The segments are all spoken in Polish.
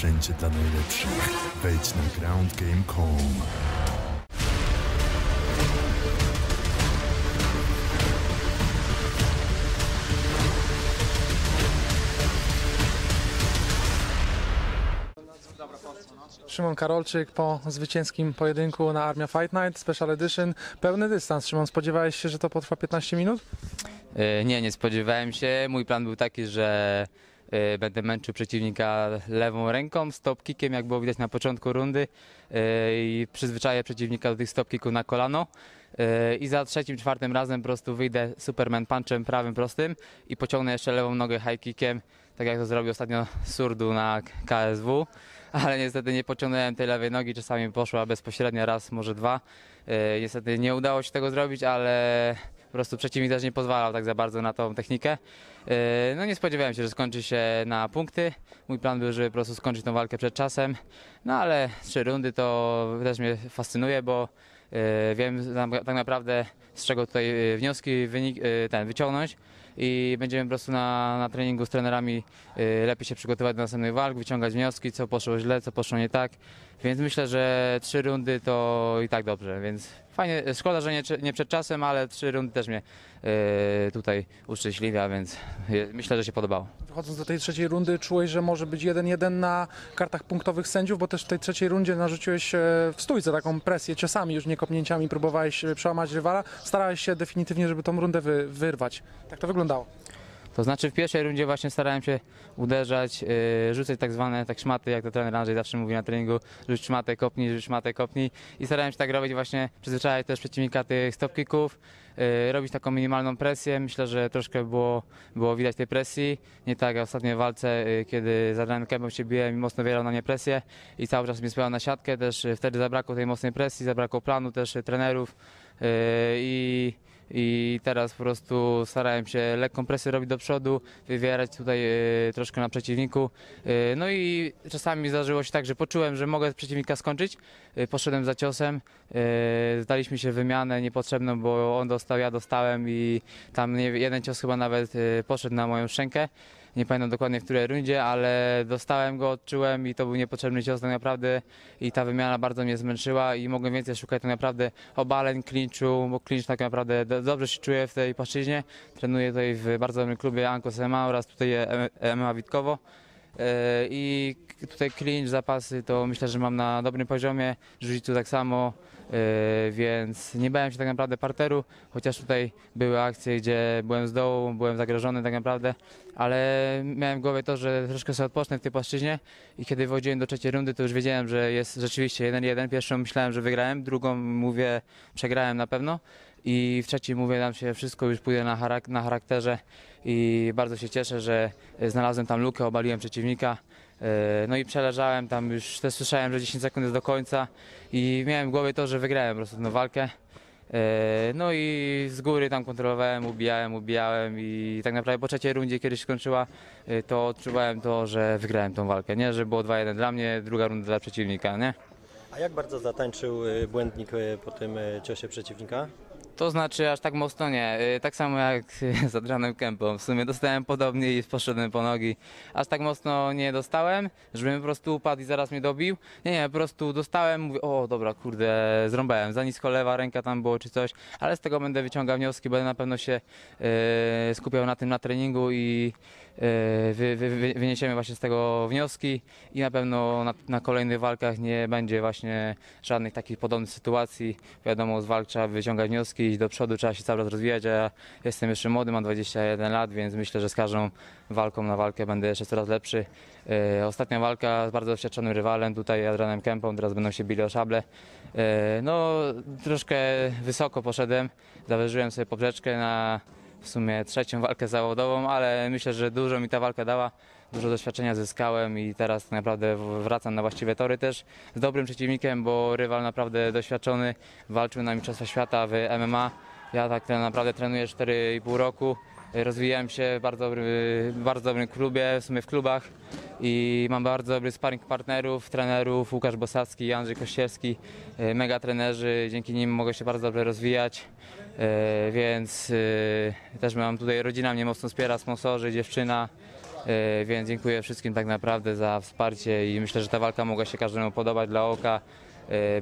sprzęcie dla najlepszych. Wejdź na groundgame.com. Szymon Karolczyk po zwycięskim pojedynku na Armia Fight Night Special Edition. Pełny dystans. Szymon, spodziewałeś się, że to potrwa 15 minut? E, Nie, nie spodziewałem się. Mój plan był taki, że będę męczył przeciwnika lewą ręką, stop kickiem, jak było widać na początku rundy e, i przyzwyczaję przeciwnika do tych stop kicków na kolano. E, I za trzecim, czwartym razem po prostu wyjdę Superman punchem prawym prostym i pociągnę jeszcze lewą nogę high kickiem, tak jak to zrobił ostatnio Surdu na KSW. Ale niestety nie pociągnąłem tej lewej nogi, czasami poszła bezpośrednio raz, może dwa. E, Niestety nie udało się tego zrobić, ale po prostu przeciwnik też nie pozwalał tak za bardzo na tą technikę. E, No nie spodziewałem się, że skończy się na punkty. Mój plan był, żeby po prostu skończyć tą walkę przed czasem. No ale trzy rundy to też mnie fascynuje, bo e, wiem tak naprawdę z czego tutaj e, wnioski wynik, ten, wyciągnąć i będziemy po prostu na, na treningu z trenerami lepiej się przygotować do następnych walk, wyciągać wnioski, co poszło źle, co poszło nie tak. Więc myślę, że trzy rundy to i tak dobrze, więc fajnie, szkoda, że nie, nie przed czasem, ale trzy rundy też mnie e, tutaj uszczęśliwia, więc myślę, że się podobało. Wchodząc do tej trzeciej rundy, czułeś, że może być 1-1 na kartach punktowych sędziów, bo też w tej trzeciej rundzie narzuciłeś e, w stójce taką presję, ciosami, już nie kopnięciami, próbowałeś przełamać rywala. Starałeś się definitywnie, żeby tą rundę wy, wyrwać. Tak to wyglądało. To znaczy w pierwszej rundzie właśnie starałem się uderzać, yy, rzucać tak zwane tak szmaty, jak to trener Andrzej zawsze mówi na treningu, rzuć szmatę, kopnij, rzuć szmatę, kopnij. I starałem się tak robić właśnie, przyzwyczajać też przeciwnika tych stop kicków, yy, robić taką minimalną presję, myślę, że troszkę było, było widać tej presji, nie tak jak w ostatniej walce, yy, kiedy za Adrianem się biłem i mocno wierał na mnie presję i cały czas mnie spiął na siatkę, też yy, wtedy zabrakło tej mocnej presji, zabrakło planu też yy, trenerów yy, i i teraz po prostu starałem się lekką presję robić do przodu, wywierać tutaj e, troszkę na przeciwniku. E, no i czasami zdarzyło się tak, że poczułem, że mogę przeciwnika skończyć. E, poszedłem za ciosem, e, zdaliśmy się wymianę niepotrzebną, bo on dostał, ja dostałem i tam jeden cios chyba nawet e, poszedł na moją szczękę. Nie pamiętam dokładnie w której rundzie, ale dostałem go, odczułem i to był niepotrzebny cios tak naprawdę i ta wymiana bardzo mnie zmęczyła i mogłem więcej szukać tak naprawdę obaleń, klinczu, bo klincz tak naprawdę do, dobrze się czuję w tej płaszczyźnie. Trenuję tutaj w bardzo dobrym klubie Ankos MMA oraz tutaj e- MMA Witkowo. E, I tutaj clinch, zapasy to myślę, że mam na dobrym poziomie, jiu tak samo, e, więc nie bałem się tak naprawdę parteru, chociaż tutaj były akcje, gdzie byłem z dołu, byłem zagrożony tak naprawdę, ale miałem w głowie to, że troszkę sobie odpocznę w tej płaszczyźnie i kiedy wchodziłem do trzeciej rundy, to już wiedziałem, że jest rzeczywiście 1-1. Pierwszą myślałem, że wygrałem, drugą mówię, przegrałem na pewno i w trzeciej mówię, nam się wszystko już pójdę na, charak- na charakterze i bardzo się cieszę, że e, znalazłem tam lukę, obaliłem przeciwnika. E, No i przeleżałem tam już, też słyszałem, że 10 sekund jest do końca i miałem w głowie to, że wygrałem po prostu tę walkę. E, No i z góry tam kontrolowałem, ubijałem, ubijałem i tak naprawdę po trzeciej rundzie, kiedy się skończyła, to odczuwałem to, że wygrałem tą walkę. Nie, że było 2-1 dla mnie, druga runda dla przeciwnika, nie? A jak bardzo zatańczył błędnik po tym ciosie przeciwnika? To znaczy aż tak mocno nie. Y, Tak samo jak z Adrianem Kępą. W sumie dostałem podobnie i poszedłem po nogi. Aż tak mocno nie dostałem, żebym po prostu upadł i zaraz mnie dobił. Nie, nie, po prostu dostałem, mówię, o dobra, kurde, zrąbałem. Za nisko lewa ręka tam było czy coś, ale z tego będę wyciągał wnioski, będę na pewno się e, skupiał na tym na treningu i wy, wy, wy, wyniesiemy właśnie z tego wnioski i na pewno na, na kolejnych walkach nie będzie właśnie żadnych takich podobnych sytuacji. Wiadomo, z walk trzeba wyciągać wnioski, iść do przodu, trzeba się cały czas rozwijać, a ja jestem jeszcze młody, mam 21 lat, więc myślę, że z każdą walką na walkę będę jeszcze coraz lepszy. E, ostatnia walka z bardzo doświadczonym rywalem, tutaj Adrianem Kępą, teraz będą się bili o szable. E, no, troszkę wysoko poszedłem, zawyżyłem sobie poprzeczkę na w sumie trzecią walkę zawodową, ale myślę, że dużo mi ta walka dała. Dużo doświadczenia zyskałem i teraz tak naprawdę wracam na właściwe tory też z dobrym przeciwnikiem, bo rywal naprawdę doświadczony, walczył na Mistrzostwa Świata w MMA. Ja tak naprawdę trenuję 4,5 roku. Rozwijałem się w bardzo, dobry, bardzo dobrym klubie, w sumie w klubach i mam bardzo dobry sparring partnerów, trenerów, Łukasz Bosacki Andrzej Kościelski, e, mega trenerzy, dzięki nim mogę się bardzo dobrze rozwijać, e, więc e, też mam tutaj rodzina mnie mocno wspiera, sponsorzy, dziewczyna, e, więc dziękuję wszystkim tak naprawdę za wsparcie i myślę, że ta walka mogła się każdemu podobać dla oka.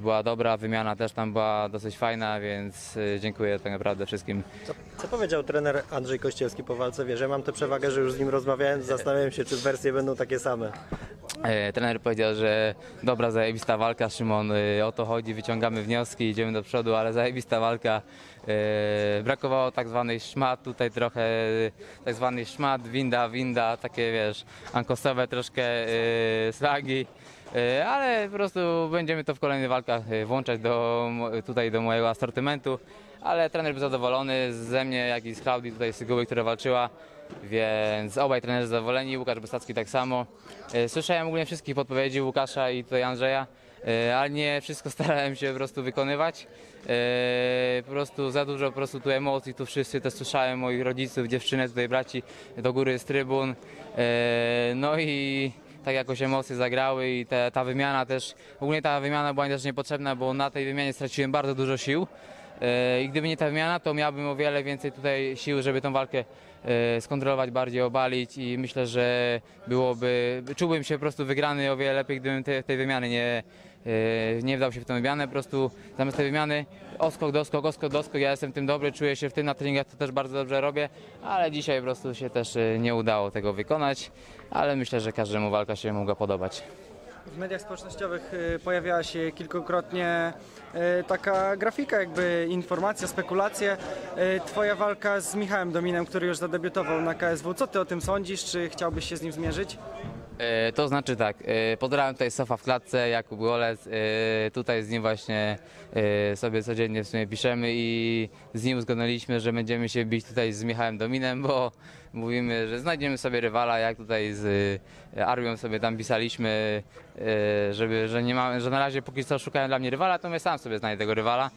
Była dobra, wymiana też tam była dosyć fajna, więc dziękuję tak naprawdę wszystkim. Co, co powiedział trener Andrzej Kościelski po walce? Wiesz, ja mam tę przewagę, że już z nim rozmawiałem, zastanawiałem się, czy wersje będą takie same. E, Trener powiedział, że dobra, zajebista walka, Szymon, e, o to chodzi, wyciągamy wnioski, idziemy do przodu, ale zajebista walka. E, Brakowało tak zwanych szmat, tutaj trochę tak zwany szmat, winda, winda, takie wiesz, ankosowe troszkę slagi. Ale po prostu będziemy to w kolejnych walkach włączać do, tutaj do mojego asortymentu. Ale trener był zadowolony ze mnie, jak i z Klaudii tutaj z Guły, która walczyła. Więc obaj trenerzy zadowoleni, Łukasz Bystacki tak samo. E, Słyszałem ogólnie wszystkich podpowiedzi Łukasza i tutaj Andrzeja, e, ale nie wszystko starałem się po prostu wykonywać. E, Po prostu za dużo po prostu tu emocji, tu wszyscy też słyszałem moich rodziców, dziewczynę, tutaj braci do góry z trybun. No i tak jakoś emocje zagrały i te, ta wymiana też, ogólnie ta wymiana była też niepotrzebna, bo na tej wymianie straciłem bardzo dużo sił. E, I gdyby nie ta wymiana, to miałbym o wiele więcej tutaj sił, żeby tą walkę e, skontrolować, bardziej obalić i myślę, że byłoby, czułbym się po prostu wygrany o wiele lepiej, gdybym te, tej wymiany nie, e, nie wdał się w tę wymianę, po prostu zamiast tej wymiany oskok, doskok, oskok, doskok, ja jestem tym dobry, czuję się w tym, na treningach to też bardzo dobrze robię, ale dzisiaj po prostu się też nie udało tego wykonać, ale myślę, że każdemu walka się mogła podobać. W mediach społecznościowych y, pojawiała się kilkukrotnie y, taka grafika, jakby informacja, spekulacje. Y, Twoja walka z Michałem Dominem, który już zadebiutował na KSW. Co ty o tym sądzisz? Czy chciałbyś się z nim zmierzyć? E, To znaczy tak, e, pozdrawiam tutaj Sofa w klatce, Jakub Golec, e, tutaj z nim właśnie e, sobie codziennie w sumie piszemy i z nim uzgodniliśmy, że będziemy się bić tutaj z Michałem Dominem, bo mówimy, że znajdziemy sobie rywala, jak tutaj z e, Armią sobie tam pisaliśmy, e, żeby, że nie mamy, że na razie póki co szukają dla mnie rywala, to my sam sobie znajdę tego rywala.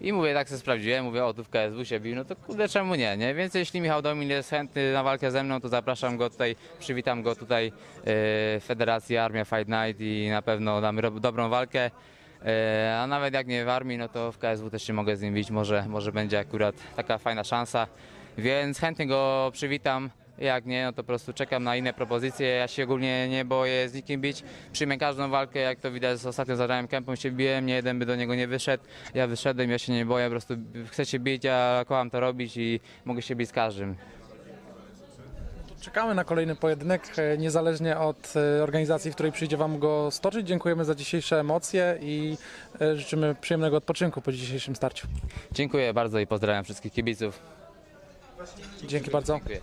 I mówię, tak sobie sprawdziłem, mówię, o tu w KSW się bił, no to kurde, czemu nie, nie? Więc jeśli Michał Domin jest chętny na walkę ze mną, to zapraszam go tutaj, przywitam go tutaj e, w Federacji Armia Fight Night i na pewno damy dobrą walkę. E, a nawet jak nie w armii, no to w KSW też się mogę z nim bić, może, może będzie akurat taka fajna szansa. Więc chętnie go przywitam. Jak nie, no to po prostu czekam na inne propozycje. Ja się ogólnie nie boję z nikim bić. Przyjmę każdą walkę, jak to widać z ostatnio z Adamem Kępą się biłem, nie jeden by do niego nie wyszedł. Ja wyszedłem, ja się nie boję, po prostu chcę się bić, ja kocham to robić i mogę się bić z każdym. Czekamy na kolejny pojedynek, e, niezależnie od e, organizacji, w której przyjdzie Wam go stoczyć. Dziękujemy za dzisiejsze emocje i e, życzymy przyjemnego odpoczynku po dzisiejszym starciu. Dziękuję bardzo i pozdrawiam wszystkich kibiców. Dzięki bardzo. Dziękuję.